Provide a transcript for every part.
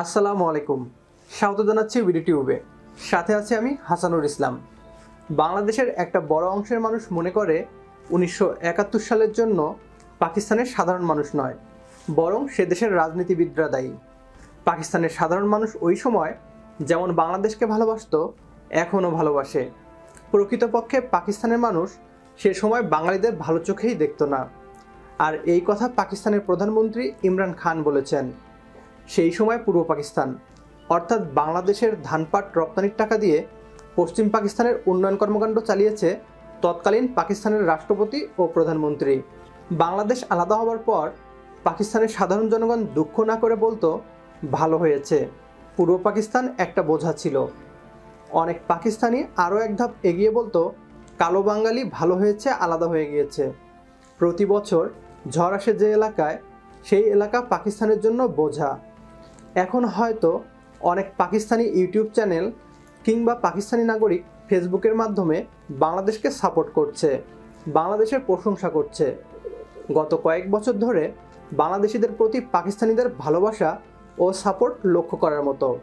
আসসালামু আলাইকুম। স্বাগত জানাচ্ছি বিডি টিউবে সাথে আছি আমি হাসানুর ইসলাম। বাংলাদেশের একটা বড় অংশের মানুষ মনে করে উনিশশো একাত্তর সালের জন্য পাকিস্তানের সাধারণ মানুষ নয়, বরং সে দেশের রাজনীতিবিদরা দায়ী। পাকিস্তানের সাধারণ মানুষ ওই সময় যেমন বাংলাদেশকে ভালোবাসত, এখনও ভালোবাসে। প্রকৃতপক্ষে পাকিস্তানের মানুষ সে সময় বাঙালিদের ভালো চোখেই দেখতো না। আর এই কথা পাকিস্তানের প্রধানমন্ত্রী ইমরান খান বলেছেন। সেই সময় পূর্ব পাকিস্তান। অর্থাৎ বাংলাদেশের ধানপাট রপ্তানির টাকা দিয়ে পশ্চিম পাকিস্তানের উন্নয়ন কর্মকাণ্ড চালিয়েছে তৎকালীন পাকিস্তানের রাষ্ট্রপতি ও প্রধানমন্ত্রী। বাংলাদেশ আলাদা হওয়ার পর পাকিস্তানের সাধারণ জনগণ দুঃখ না করে বলতো, ভালো হয়েছে। পূর্ব পাকিস্তান একটা বোঝা ছিল। অনেক পাকিস্তানি আরও এক ধাপ এগিয়ে বলতো, কালো বাঙালি ভালো হয়েছে, আলাদা হয়ে গিয়েছে। প্রতি বছর ঝড় আসে যে এলাকায়, সেই এলাকা পাকিস্তানের জন্য বোঝা। এখন হয়তো অনেক পাকিস্তানি ইউটিউব চ্যানেল কিংবা পাকিস্তানি নাগরিক ফেসবুকের মাধ্যমে বাংলাদেশকে সাপোর্ট করছে, বাংলাদেশের প্রশংসা করছে। গত কয়েক বছর ধরে বাংলাদেশিদের প্রতি পাকিস্তানিদের ভালোবাসা ও সাপোর্ট লক্ষ্য করার মতো।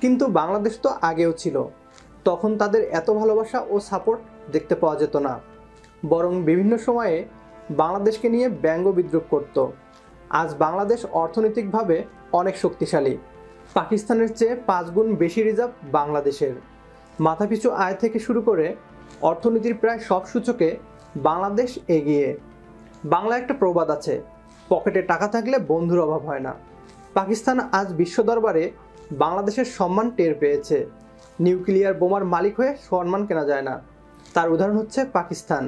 কিন্তু বাংলাদেশ তো আগেও ছিল। তখন তাদের এত ভালোবাসা ও সাপোর্ট দেখতে পাওয়া যেত না। বরং বিভিন্ন সময়ে বাংলাদেশকে নিয়ে ব্যঙ্গ বিদ্রুপ করত। আজ বাংলাদেশ অর্থনৈতিকভাবে অনেক শক্তিশালী। পাকিস্তানের চেয়ে পাঁচ গুণ বেশি রিজার্ভ বাংলাদেশের। মাথাপিছু আয় থেকে শুরু করে অর্থনীতির প্রায় সব সূচকে বাংলাদেশ এগিয়ে। বাংলা একটা প্রবাদ আছে, পকেটে টাকা থাকলে বন্ধুর অভাব হয় না। পাকিস্তান আজ বিশ্ব দরবারে বাংলাদেশের সম্মান টের পেয়েছে। নিউক্লিয়ার বোমার মালিক হয়ে সম্মান কেনা যায় না। তার উদাহরণ হচ্ছে পাকিস্তান।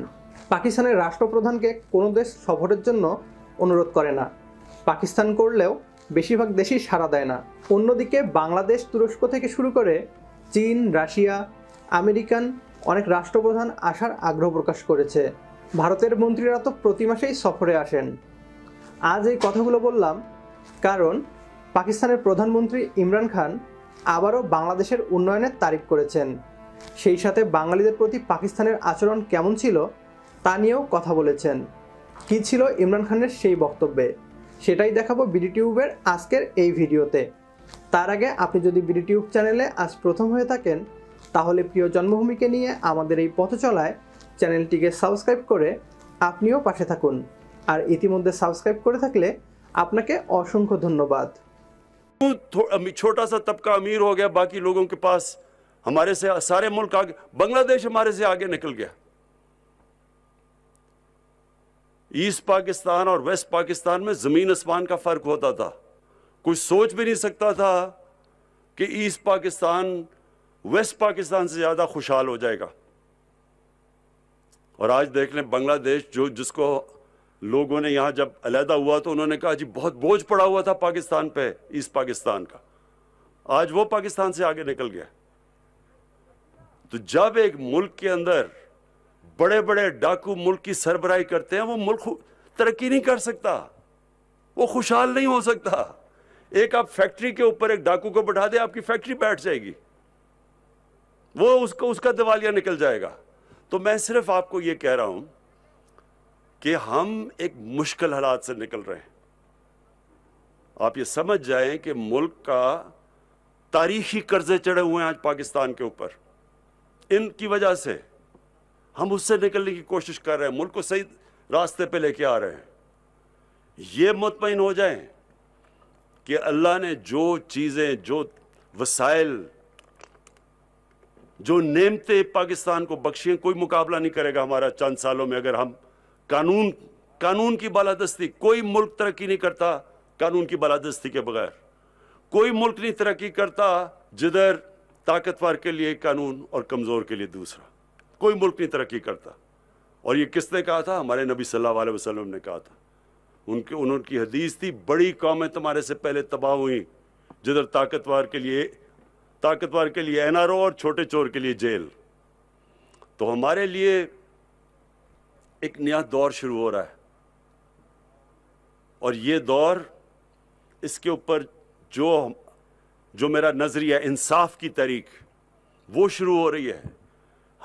পাকিস্তানের রাষ্ট্রপ্রধানকে কোনো দেশ সফরের জন্য অনুরোধ করে না। পাকিস্তান করলেও বেশিরভাগ দেশই সাড়া দেয় না। অন্যদিকে বাংলাদেশ তুরস্ক থেকে শুরু করে চীন, রাশিয়া, আমেরিকান অনেক রাষ্ট্রপ্রধান আসার আগ্রহ প্রকাশ করেছে। ভারতের মন্ত্রীরা তো প্রতি মাসেই সফরে আসেন। আজ এই কথাগুলো বললাম কারণ পাকিস্তানের প্রধানমন্ত্রী ইমরান খান আবারও বাংলাদেশের উন্নয়নের তারিফ করেছেন। সেই সাথে বাঙালিদের প্রতি পাকিস্তানের আচরণ কেমন ছিল তা নিয়েও কথা বলেছেন। কী ছিল ইমরান খানের সেই বক্তব্যে? সেটাই দেখাবো বিডি টিউবের আজকের এই ভিডিওতে তার আগে আপনি যদি বিডি টিউব চ্যানেলে আজ প্রথম হয়ে থাকেন তাহলে প্রিয় জন্মভূমিকে নিয়ে আমাদের এই পথ চলায় চ্যানেলটিকে সাবস্ক্রাইব করে আপনিও পাশে থাকুন আর ইতিমধ্যে সাবস্ক্রাইব করে থাকলে আপনাকে অসংখ্য ধন্যবাদ क्यों थो- अमी- छोटा सा तबका अमीर हो गया बाकी लोगों के पास हमारे से सारे मुल्क आगे बांग्लादेश हमारे से आगे निकल गया ईस्ट पाकिस्तान और वेस्ट पाकिस्तान में ज़मीन आसमान का फ़र्क होता था। कोई सोच भी नहीं सकता था कि ईस्ट पाकिस्तान, वेस्ट पाकिस्तान से ज़्यादा खुशहाल हो जाएगा। और आज देख लें बांग्लादेश, जो, जिसको लोगों ने यहाँ जब अलहदा हुआ तो उन्होंने कहा, जी, बहुत बोझ पड़ा हुआ था पाकिस्तान पे, ईस्ट पाकिस्तान का। आज वो पाकिस्तान से आगे निकल गया तो जब एक मुल्क के अंदर बड़े बड़े डाकू मुल्क की सरबराही करते हैं, वो मुल्क तरक्की नहीं कर सकता। वो खुशहाल नहीं हो सकता। एक आप फैक्ट्री के ऊपर एक डाकू को बैठा दे, आपकी फैक्ट्री बैठ जाएगी। वो उसको, उसका दिवालिया निकल जाएगा। तो मैं सिर्फ़ आपको ये कह रहा हूँ कि हम एक मुश्किल हालात से निकल रहे हैं। आप ये समझ जाएँ कि मुल्क का तारीखी कर्जे चढ़े हुए हैं आज पाकिस्तान के ऊपर। इनकी वजह से हम उससे निकलने की कोशिश कर रहे हैं मुल्क को सही रास्ते पे लेके आ रहे हैं। ये मुतमिन हो जाएँ कि अल्लाह ने जो चीज़ें जो वसाइल जो नेमते पाकिस्तान को बख्शी हैं, कोई मुकाबला नहीं करेगा हमारा चंद सालों में। अगर हम कानून कानून की बालादस्ती कोई मुल्क तरक्की नहीं करता कानून की बालादस्ती के बगैर। कोई मुल्क नहीं तरक्की करता जिधर ताकतवर के लिए कानून और कमज़ोर के लिए दूसरा। कोई मुल्क नहीं तरक्की करता। और ये किसने कहा था? हमारे नबी सल्लल्लाहु अलैहि वसल्लम ने कहा था। उनके, उनकी हदीस थी, बड़ी कौमें तुम्हारे से पहले तबाह हुई। जिधर ताकतवर के लिए, ताकतवर के लिए एनआरओ और छोटे चोर के लिए जेल। तो हमारे लिए एक नया दौर शुरू हो रहा है। और ये दौर, इसके ऊपर जो जो मेरा नज़रिया इंसाफ की तारीख वो शुरू हो रही है।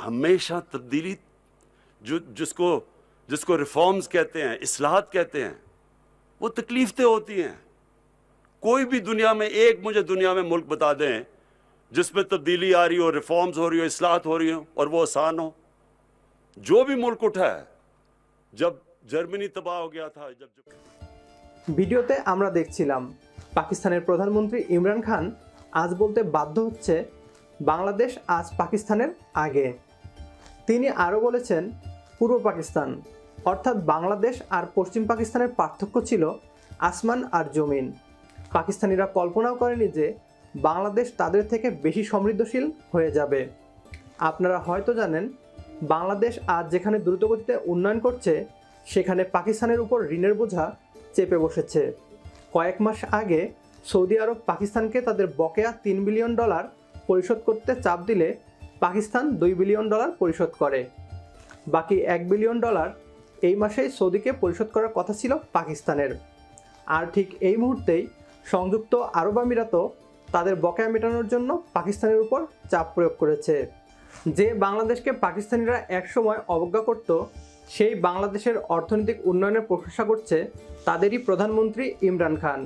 हमेशा तब्दीली जो जिसको जिसको रिफॉर्म्स कहते हैं इस्लाहत कहते हैं वो तकलीफतें होती हैं कोई भी दुनिया में एक मुझे दुनिया में मुल्क बता दें जिसमें तब्दीली आ रही हो रिफॉर्म्स हो रही हो इसलाहत हो रही हो और वो आसान हो जो भी मुल्क उठा है जब जर्मनी तबाह हो गया था जब ভিডিওতে আমরা দেখছিলাম পাকিস্তানের প্রধানমন্ত্রী ইমরান খান আজ বলতে বাধ্য হচ্ছে বাংলাদেশ আজ পাকিস্তানের আগে তিনি আরও বলেছেন, পূর্ব পাকিস্তান, অর্থাৎ বাংলাদেশ আর পশ্চিম পাকিস্তানের পার্থক্য ছিল আসমান আর জমিন। পাকিস্তানিরা কল্পনাও করেনি যে বাংলাদেশ তাদের থেকে বেশি সমৃদ্ধশীল হয়ে যাবে। আপনারা হয়তো জানেন, বাংলাদেশ আজ যেখানে দ্রুতগতিতে উন্নয়ন করছে, সেখানে পাকিস্তানের উপর ঋণের বোঝা চেপে বসেছে। কয়েক মাস আগে সৌদি আরব পাকিস্তানকে তাদের বকেয়া তিন বিলিয়ন ডলার পরিশোধ করতে চাপ দিলে পাকিস্তান দুই বিলিয়ন ডলার পরিশোধ করে। বাকি এক বিলিয়ন ডলার এই মাসেই সৌদিকে পরিশোধ করার কথা ছিল পাকিস্তানের। আর ঠিক এই মুহূর্তেই সংযুক্ত আরব আমিরাতও তাদের বকেয়া মেটানোর জন্য পাকিস্তানের উপর চাপ প্রয়োগ করেছে। যে বাংলাদেশকে পাকিস্তানিরা একসময় অবজ্ঞা করত, সেই বাংলাদেশের অর্থনৈতিক উন্নয়নের প্রশংসা করছে তাদেরই প্রধানমন্ত্রী ইমরান খান।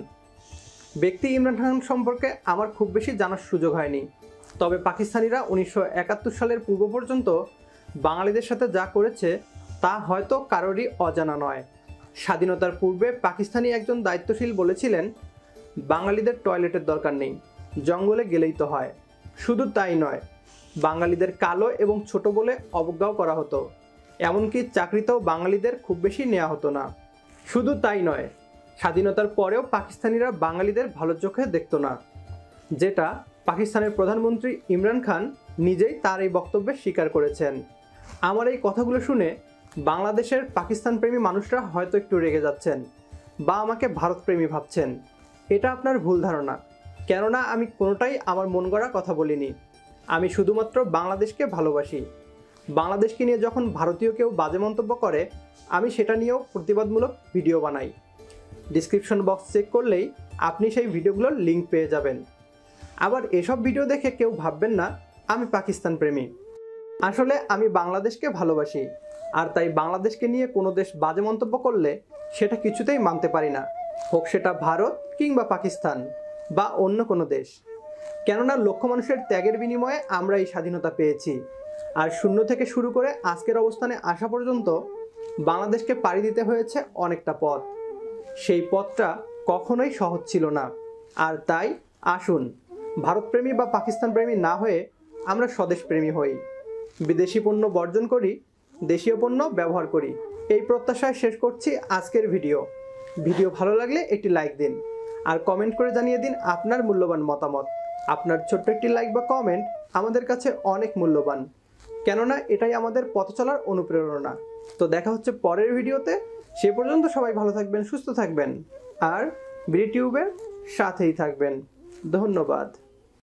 ব্যক্তি ইমরান খান সম্পর্কে আমার খুব বেশি জানার সুযোগ হয়নি। তবে পাকিস্তানিরা উনিশশো একাত্তর সালের পূর্ব পর্যন্ত বাঙালিদের সাথে যা করেছে তা হয়তো কারোরই অজানা নয়। স্বাধীনতার পূর্বে পাকিস্তানি একজন দায়িত্বশীল বলেছিলেন, বাঙালিদের টয়লেটের দরকার নেই, জঙ্গলে গেলেই তো হয়। শুধু তাই নয়, বাঙালিদের কালো এবং ছোট বলে অবজ্ঞাও করা হতো। এমনকি চাকরিতেও বাঙালিদের খুব বেশি নেওয়া হতো না। শুধু তাই নয়, স্বাধীনতার পরেও পাকিস্তানিরা বাঙালিদের ভালো চোখে দেখতো না, যেটা পাকিস্তানের প্রধানমন্ত্রী ইমরান খান নিজেই তার এই বক্তব্যে স্বীকার করেছেন। আমার এই কথাগুলো শুনে বাংলাদেশের পাকিস্তান প্রেমী মানুষরা হয়তো একটু রেগে যাচ্ছেন বা আমাকে ভারতপ্রেমী ভাবছেন। এটা আপনার ভুল ধারণা। কেননা আমি কোনোটাই আমার মন গড়া কথা বলিনি। আমি শুধুমাত্র বাংলাদেশকে ভালোবাসি। বাংলাদেশকে নিয়ে যখন ভারতীয় কেউ বাজে মন্তব্য করে, আমি সেটা নিয়েও প্রতিবাদমূলক ভিডিও বানাই। ডিসক্রিপশন বক্স চেক করলেই আপনি সেই ভিডিওগুলোর লিঙ্ক পেয়ে যাবেন। আবার এসব ভিডিও দেখে কেউ ভাববেন না, আমি পাকিস্তান প্রেমী। আসলে আমি বাংলাদেশকে ভালোবাসি, আর তাই বাংলাদেশকে নিয়ে কোনো দেশ বাজে মন্তব্য করলে সেটা কিছুতেই মানতে পারি না। হোক সেটা ভারত কিংবা পাকিস্তান বা অন্য কোনো দেশ। কেননা লক্ষ মানুষের ত্যাগের বিনিময়ে আমরা এই স্বাধীনতা পেয়েছি। আর শূন্য থেকে শুরু করে আজকের অবস্থানে আসা পর্যন্ত বাংলাদেশকে পাড়ি দিতে হয়েছে অনেকটা পথ। সেই পথটা কখনোই সহজ ছিল না। আর তাই আসুন ভারতপ্রেমী বা পাকিস্তান প্রেমী না হয়ে আমরা স্বদেশপ্রেমী হই। বিদেশি পণ্য বর্জন করি, দেশীয় পণ্য ব্যবহার করি। এই প্রত্যাশায় শেষ করছি আজকের ভিডিও। ভিডিও ভালো লাগলে একটি লাইক দিন আর কমেন্ট করে জানিয়ে দিন আপনার মূল্যবান মতামত। আপনার ছোট্ট একটি লাইক বা কমেন্ট আমাদের কাছে অনেক মূল্যবান। কেননা এটাই আমাদের পথ চলার অনুপ্রেরণা। তো দেখা হচ্ছে পরের ভিডিওতে। সে পর্যন্ত সবাই ভালো থাকবেন, সুস্থ থাকবেন। আর বিডি টিউবের সাথেই থাকবেন। ধন্যবাদ।